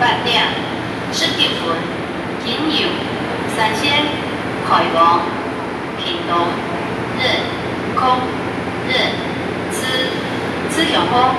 八点，十结婚，金牛，三仙，开王，平东，日，空，日，此，此用好。